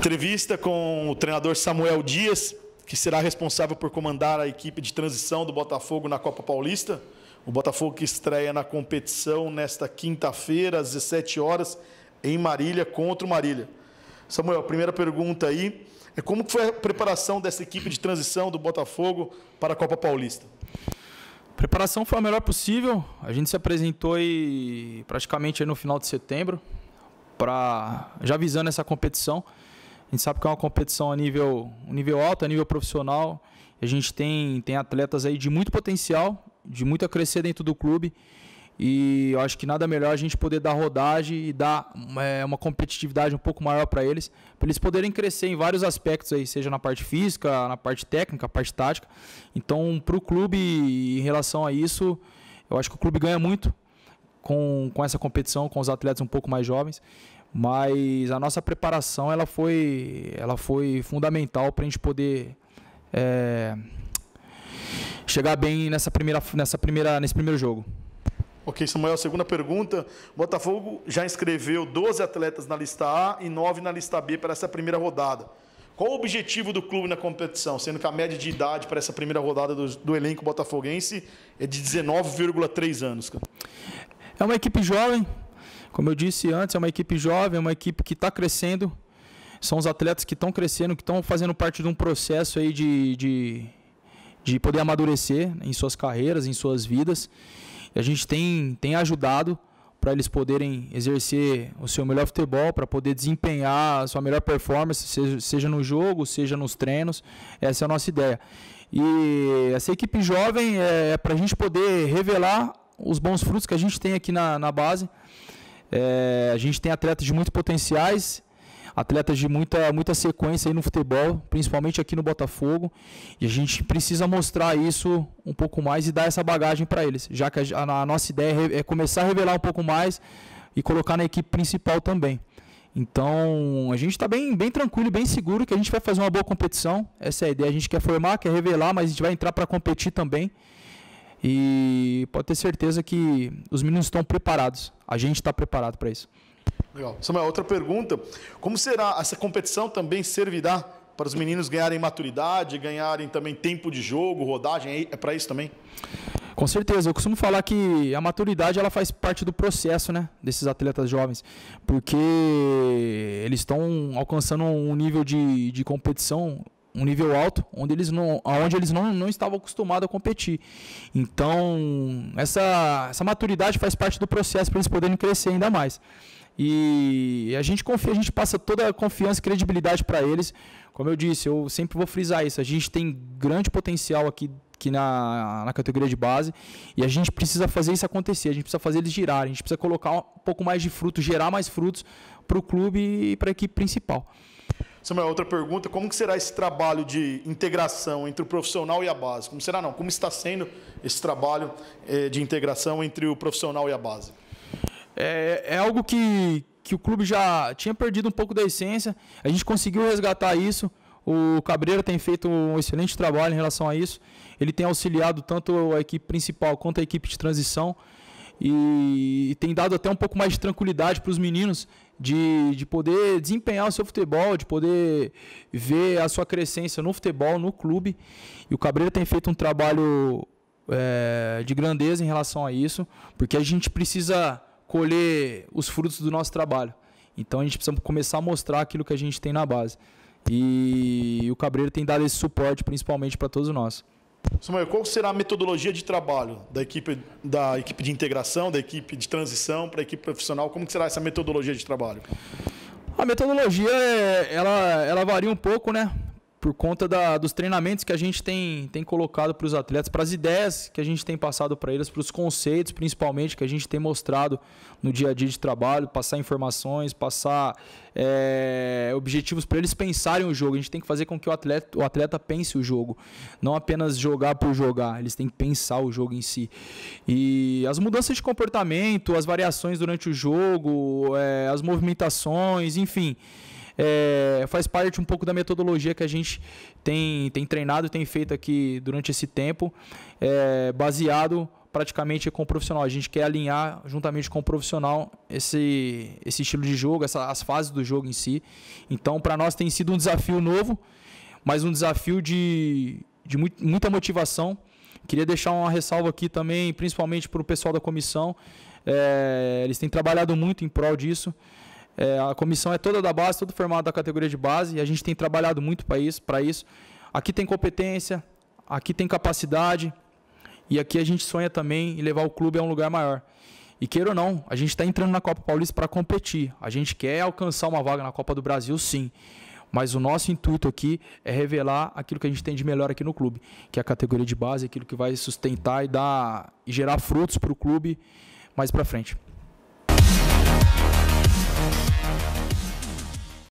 Entrevista com o treinador Samuel Dias, que será responsável por comandar a equipe de transição do Botafogo na Copa Paulista. O Botafogo que estreia na competição nesta quinta-feira, às 17 horas, em Marília, contra o Marília. Samuel, primeira pergunta aí é como foi a preparação dessa equipe de transição do Botafogo para a Copa Paulista? A preparação foi a melhor possível. A gente se apresentou aí praticamente no final de setembro, para já visando essa competição. A gente sabe que é uma competição a nível, nível alto, a nível profissional. A gente tem, tem atletas aí de muito potencial, de muito a crescer dentro do clube. E eu acho que nada melhor a gente poder dar rodagem e dar é, uma competitividade um pouco maior para eles, para eles poderem crescer em vários aspectos aí, seja na parte física, na parte técnica, parte tática. Então, para o clube, em relação a isso, eu acho que o clube ganha muito com, com essa competição, com os atletas um pouco mais jovens mas a nossa preparação ela foi, ela foi fundamental para a gente poder é, chegar bem nessa primeira, nessa primeira, nesse primeiro jogo. Ok, Samuel, segunda pergunta. Botafogo já inscreveu 12 atletas na lista A e 9 na lista B para essa primeira rodada. Qual o objetivo do clube na competição? Sendo que a média de idade para essa primeira rodada do, do elenco botafoguense é de 19,3 anos. É uma equipe jovem, como eu disse antes, é uma equipe jovem, é uma equipe que está crescendo. São os atletas que estão crescendo, que estão fazendo parte de um processo aí de, de, de poder amadurecer em suas carreiras, em suas vidas. E a gente tem, tem ajudado para eles poderem exercer o seu melhor futebol, para poder desempenhar a sua melhor performance, seja, seja no jogo, seja nos treinos. Essa é a nossa ideia. E essa equipe jovem é, é para a gente poder revelar os bons frutos que a gente tem aqui na, na base é, a gente tem atletas de muito potenciais, atletas de muita, muita sequência aí no futebol, principalmente aqui no Botafogo, e a gente precisa mostrar isso um pouco mais e dar essa bagagem para eles, já que a, a, nossa ideia é, é começar a revelar um pouco mais e colocar na equipe principal também. Então, a gente está bem, bem tranquilo, bem seguro que a gente vai fazer uma boa competição. Essa é a ideia. A gente quer formar, quer revelar, mas a gente vai entrar para competir também. E pode ter certeza que os meninos estão preparados. A gente está preparado para isso. Legal. Samuel, outra pergunta. Como será essa competição também servirá para os meninos ganharem maturidade, ganharem também tempo de jogo, rodagem? É para isso também? Com certeza, eu costumo falar que a maturidade ela faz parte do processo, né, desses atletas jovens, porque eles estão alcançando um nível de, de competição um nível alto, onde eles não, onde eles não, não estavam acostumados a competir. Então, essa, essa maturidade faz parte do processo para eles poderem crescer ainda mais. E a gente confia, a gente passa toda a confiança e credibilidade para eles. Como eu disse, eu sempre vou frisar isso. A gente tem grande potencial aqui, aqui na, na categoria de base e a gente precisa fazer isso acontecer. A gente precisa fazer eles girarem. A gente precisa colocar um pouco mais de fruto, gerar mais frutos para o clube e para a equipe principal. Samuel, outra pergunta, como que será esse trabalho de integração entre o profissional e a base? Como será não? Como está sendo esse trabalho eh, de integração entre o profissional e a base? É, é algo que, que o clube já tinha perdido um pouco da essência, a gente conseguiu resgatar isso, o Cabreira tem feito um excelente trabalho em relação a isso, ele tem auxiliado tanto a equipe principal quanto a equipe de transição, e tem dado até um pouco mais de tranquilidade para os meninos de, de poder desempenhar o seu futebol, de poder ver a sua crescência no futebol, no clube. E o Cabreira tem feito um trabalho é, de grandeza em relação a isso, porque a gente precisa colher os frutos do nosso trabalho. Então a gente precisa começar a mostrar aquilo que a gente tem na base. E o Cabreira tem dado esse suporte principalmente para todos nós. Samuel, qual será a metodologia de trabalho da equipe, da equipe de integração, da equipe de transição para a equipe profissional? Como será essa metodologia de trabalho? A metodologia ela, ela varia um pouco, né? Por conta da, dos treinamentos que a gente tem, tem colocado para os atletas, para as ideias que a gente tem passado para eles, para os conceitos principalmente que a gente tem mostrado no dia a dia de trabalho, passar informações, passar é, objetivos para eles pensarem o jogo. A gente tem que fazer com que o atleta, o atleta pense o jogo, não apenas jogar por jogar, eles têm que pensar o jogo em si. E as mudanças de comportamento, as variações durante o jogo, é, as movimentações, enfim é, faz parte um pouco da metodologia que a gente tem, tem treinado e tem feito aqui durante esse tempo, é, baseado praticamente com o profissional. A gente quer alinhar juntamente com o profissional esse, esse estilo de jogo, essa, as fases do jogo em si. Então, para nós tem sido um desafio novo, mas um desafio de, de muita motivação. Queria deixar uma ressalva aqui também, principalmente para o pessoal da comissão. É, eles têm trabalhado muito em prol disso. É, a comissão é toda da base, toda formada da categoria de base, e a gente tem trabalhado muito para isso, isso. Aqui tem competência, aqui tem capacidade, e aqui a gente sonha também em levar o clube a um lugar maior. E queira ou não, a gente está entrando na Copa Paulista para competir. A gente quer alcançar uma vaga na Copa do Brasil, sim. Mas o nosso intuito aqui é revelar aquilo que a gente tem de melhor aqui no clube, que é a categoria de base, aquilo que vai sustentar e dar e gerar frutos para o clube mais para frente. Podcast.